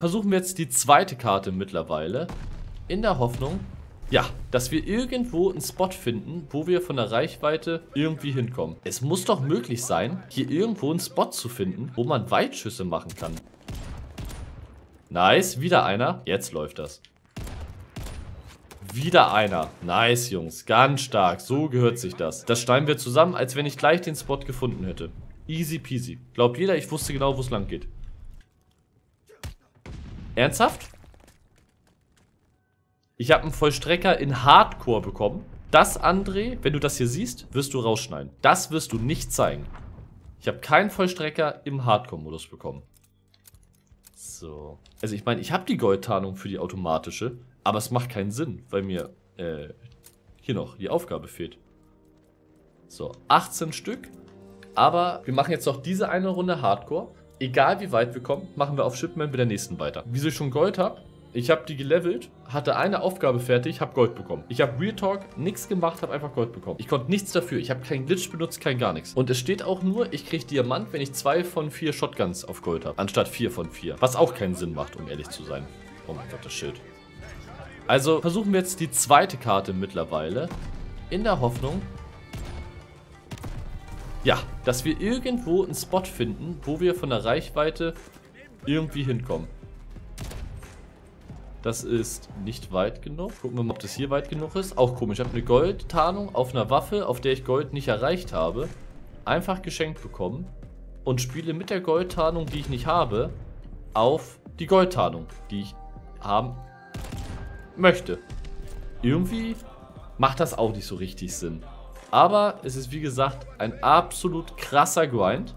versuchen wir jetzt die zweite Karte mittlerweile. In der Hoffnung, ja, dass wir irgendwo einen Spot finden, wo wir von der Reichweite irgendwie hinkommen. Es muss doch möglich sein, hier irgendwo einen Spot zu finden, wo man Weitschüsse machen kann. Nice, wieder einer. Jetzt läuft das. Wieder einer. Nice, Jungs. Ganz stark. So gehört sich das. Das steigen wir zusammen, als wenn ich gleich den Spot gefunden hätte. Easy peasy. Glaubt jeder, ich wusste genau, wo es lang geht. Ernsthaft? Ich habe einen Vollstrecker in Hardcore bekommen. Das, André, wenn du das hier siehst, wirst du rausschneiden. Das wirst du nicht zeigen. Ich habe keinen Vollstrecker im Hardcore-Modus bekommen. So. Also ich meine, ich habe die Goldtarnung für die automatische, aber es macht keinen Sinn, weil mir äh, hier noch die Aufgabe fehlt. So, 18 Stück. Aber wir machen jetzt noch diese eine Runde Hardcore egal wie weit wir kommen, machen wir auf Shipment mit der nächsten weiter. Wieso ich schon Gold habe? Ich habe die gelevelt, hatte eine Aufgabe fertig, habe Gold bekommen. Ich habe Real Talk nichts gemacht, habe einfach Gold bekommen. Ich konnte nichts dafür. Ich habe keinen Glitch benutzt, kein gar nichts. Und es steht auch nur, ich kriege Diamant, wenn ich zwei von vier Shotguns auf Gold habe, anstatt vier von vier. Was auch keinen Sinn macht, um ehrlich zu sein. Oh mein Gott, das Schild. Also versuchen wir jetzt die zweite Karte mittlerweile. In der Hoffnung, ja, dass wir irgendwo einen Spot finden, wo wir von der Reichweite irgendwie hinkommen. Das ist nicht weit genug. Gucken wir mal, ob das hier weit genug ist. Auch komisch. Ich habe eine Goldtarnung auf einer Waffe, auf der ich Gold nicht erreicht habe. Einfach geschenkt bekommen. Und spiele mit der Goldtarnung, die ich nicht habe, auf die Goldtarnung, die ich haben möchte. Irgendwie macht das auch nicht so richtig Sinn. Aber es ist wie gesagt ein absolut krasser Grind.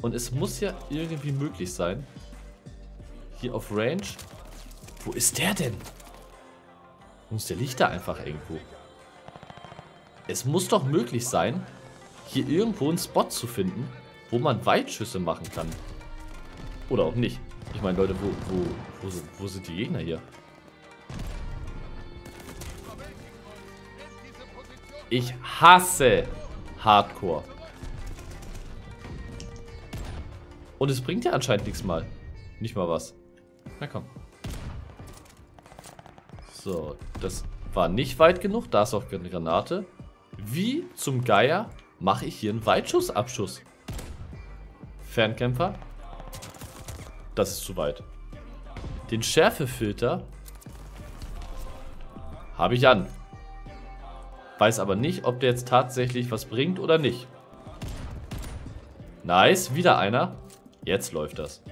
Und es muss ja irgendwie möglich sein. Hier auf Range. Wo ist der denn? Muss der liegt da einfach irgendwo. Es muss doch möglich sein, hier irgendwo einen Spot zu finden, wo man Weitschüsse machen kann. Oder auch nicht. Ich meine, Leute, wo, wo, wo, wo sind die Gegner hier? Ich hasse Hardcore. Und es bringt ja anscheinend nichts mal. Nicht mal was. Na komm. So, das war nicht weit genug. Da ist auch eine Granate. Wie zum Geier mache ich hier einen Weitschussabschuss? Fernkämpfer. Das ist zu weit. Den Schärfefilter habe ich an. Weiß aber nicht, ob der jetzt tatsächlich was bringt oder nicht. Nice, wieder einer. Jetzt läuft das.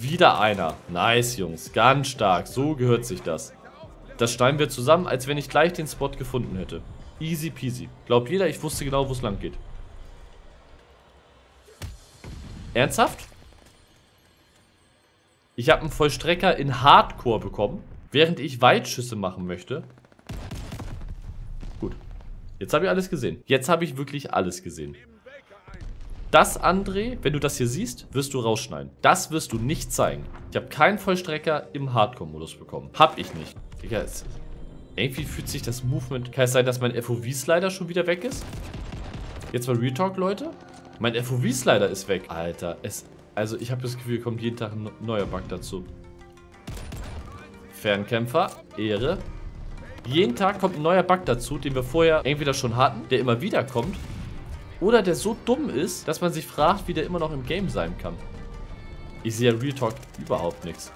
Wieder einer. Nice, Jungs. Ganz stark. So gehört sich das. Das steigen wir zusammen, als wenn ich gleich den Spot gefunden hätte. Easy peasy. Glaubt jeder, ich wusste genau, wo es lang geht. Ernsthaft? Ich habe einen Vollstrecker in Hardcore bekommen, während ich Weitschüsse machen möchte. Jetzt habe ich alles gesehen. Jetzt habe ich wirklich alles gesehen. Das, André, wenn du das hier siehst, wirst du rausschneiden. Das wirst du nicht zeigen. Ich habe keinen Vollstrecker im Hardcore-Modus bekommen. Hab ich nicht. Digga, es, irgendwie fühlt sich das Movement... Kann es sein, dass mein FOV-Slider schon wieder weg ist? Jetzt mal Retalk, Leute. Mein FOV-Slider ist weg. Alter, es... Also ich habe das Gefühl, kommt jeden Tag ein neuer Bug dazu. Fernkämpfer, Ehre. Jeden Tag kommt ein neuer Bug dazu, den wir vorher entweder schon hatten, der immer wieder kommt, oder der so dumm ist, dass man sich fragt, wie der immer noch im Game sein kann. Ich sehe ja Real Talk überhaupt nichts.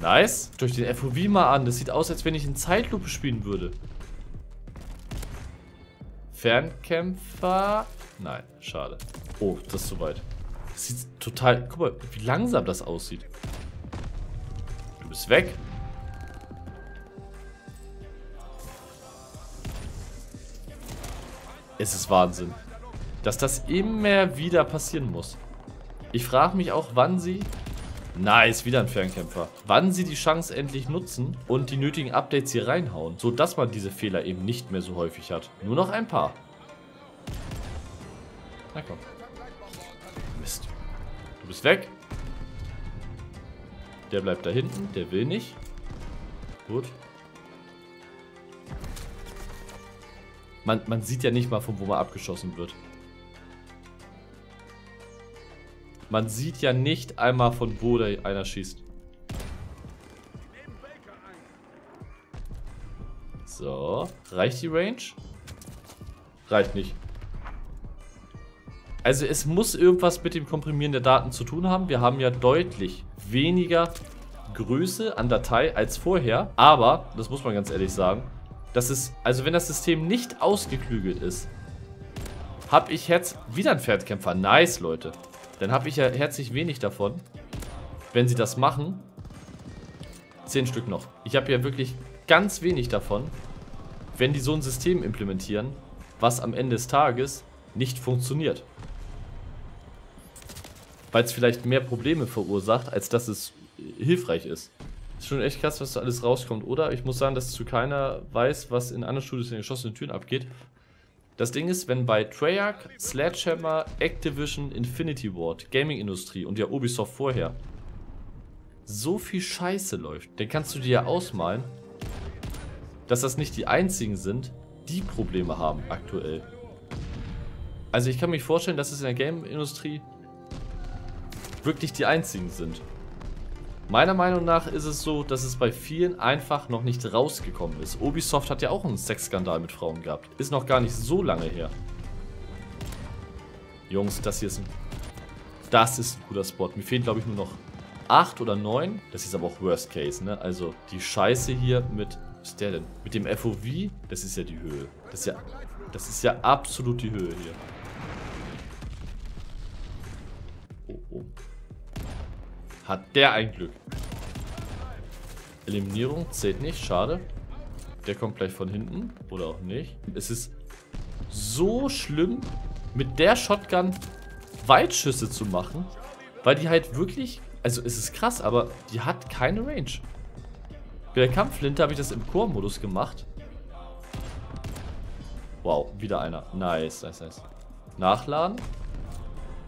Nice. Durch den FOV mal an. Das sieht aus, als wenn ich in Zeitlupe spielen würde. Fernkämpfer. Nein, schade. Oh, das ist zu weit. Das sieht total... Guck mal, wie langsam das aussieht. Du bist weg. Es ist Wahnsinn. Dass das immer wieder passieren muss. Ich frage mich auch, wann sie... Nice, wieder ein Fernkämpfer. Wann sie die Chance endlich nutzen und die nötigen Updates hier reinhauen, sodass man diese Fehler eben nicht mehr so häufig hat. Nur noch ein paar. Na komm. Bist weg. Der bleibt da hinten. Der will nicht. Gut. Man, man sieht ja nicht mal, von wo man abgeschossen wird. Man sieht ja nicht einmal, von wo der einer schießt. So, reicht die Range? Reicht nicht. Also es muss irgendwas mit dem Komprimieren der Daten zu tun haben. Wir haben ja deutlich weniger Größe an Datei als vorher. Aber, das muss man ganz ehrlich sagen, das ist, also wenn das System nicht ausgeklügelt ist, habe ich jetzt wieder einen Pferdkämpfer. Nice, Leute. Dann habe ich ja herzlich wenig davon, wenn sie das machen. Zehn Stück noch. Ich habe ja wirklich ganz wenig davon, wenn die so ein System implementieren, was am Ende des Tages nicht funktioniert. Weil es vielleicht mehr Probleme verursacht, als dass es hilfreich ist. Ist schon echt krass, was da alles rauskommt, oder? Ich muss sagen, dass zu keiner weiß, was in anderen Studios in den geschlossenen Türen abgeht. Das Ding ist, wenn bei Treyarch, Sledgehammer, Activision, Infinity Ward, Gaming-Industrie und ja Ubisoft vorher so viel Scheiße läuft, dann kannst du dir ja ausmalen, dass das nicht die einzigen sind, die Probleme haben aktuell. Also ich kann mir vorstellen, dass es in der Game-Industrie wirklich die einzigen sind. Meiner Meinung nach ist es so, dass es bei vielen einfach noch nicht rausgekommen ist. Ubisoft hat ja auch einen Sexskandal mit Frauen gehabt. Ist noch gar nicht so lange her. Jungs, das hier ist ein... Das ist ein guter Spot. Mir fehlen, glaube ich, nur noch 8 oder 9. Das ist aber auch Worst Case, ne? Also die Scheiße hier mit... Was ist der denn? Mit dem FOV, das ist ja die Höhe. Das ist ja... Das ist ja absolut die Höhe hier. Hat der ein Glück. Eliminierung zählt nicht, schade. Der kommt gleich von hinten. Oder auch nicht. Es ist so schlimm, mit der Shotgun Weitschüsse zu machen. Weil die halt wirklich... Also es ist krass, aber die hat keine Range. Bei der Kampfflinte habe ich das im Core-Modus gemacht. Wow, wieder einer. Nice, nice, nice. Nachladen.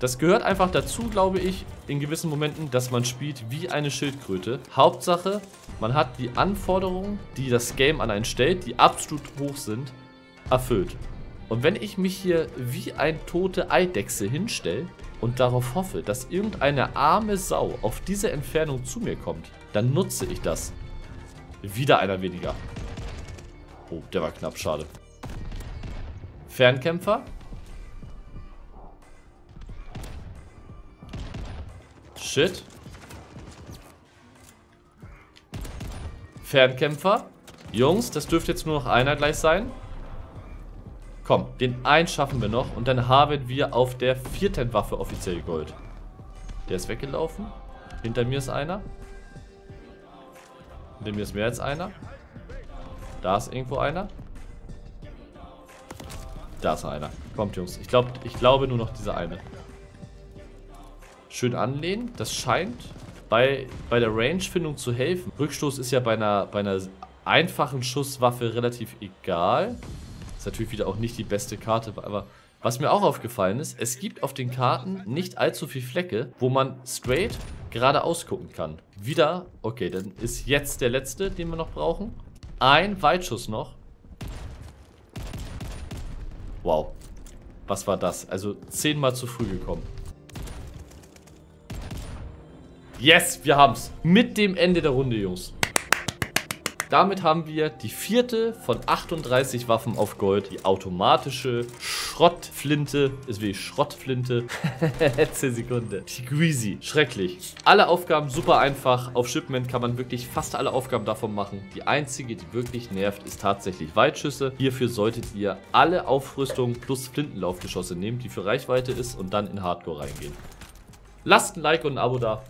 Das gehört einfach dazu, glaube ich, in gewissen Momenten, dass man spielt wie eine Schildkröte. Hauptsache, man hat die Anforderungen, die das Game an einen stellt, die absolut hoch sind, erfüllt. Und wenn ich mich hier wie ein tote Eidechse hinstelle und darauf hoffe, dass irgendeine arme Sau auf diese Entfernung zu mir kommt, dann nutze ich das. Wieder einer weniger. Oh, der war knapp, schade. Fernkämpfer. Shit. Fernkämpfer. Jungs, das dürfte jetzt nur noch einer gleich sein. Komm, den einen schaffen wir noch. Und dann haben wir auf der vierten Waffe offiziell Gold. Der ist weggelaufen. Hinter mir ist einer. Hinter mir ist mehr als einer. Da ist irgendwo einer. Da ist einer. Kommt, Jungs. Ich, glaub, ich glaube nur noch dieser eine. Schön anlehnen. Das scheint bei, bei der Range-Findung zu helfen. Rückstoß ist ja bei einer, bei einer einfachen Schusswaffe relativ egal. Ist natürlich wieder auch nicht die beste Karte, aber was mir auch aufgefallen ist, es gibt auf den Karten nicht allzu viele Flecke, wo man straight geradeaus gucken kann. Wieder, okay, dann ist jetzt der letzte, den wir noch brauchen. Ein Weitschuss noch. Wow. Was war das? Also zehnmal zu früh gekommen. Yes, wir haben's. Mit dem Ende der Runde, Jungs. Damit haben wir die vierte von 38 Waffen auf Gold. Die automatische Schrottflinte. Ist wie Schrottflinte. Letzte Sekunde. Die Greasy. Schrecklich. Alle Aufgaben super einfach. Auf Shipment kann man wirklich fast alle Aufgaben davon machen. Die einzige, die wirklich nervt, ist tatsächlich Weitschüsse. Hierfür solltet ihr alle Aufrüstung plus Flintenlaufgeschosse nehmen, die für Reichweite ist und dann in Hardcore reingehen. Lasst ein Like und ein Abo da.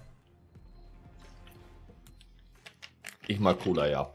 Ich mag Cola, ja.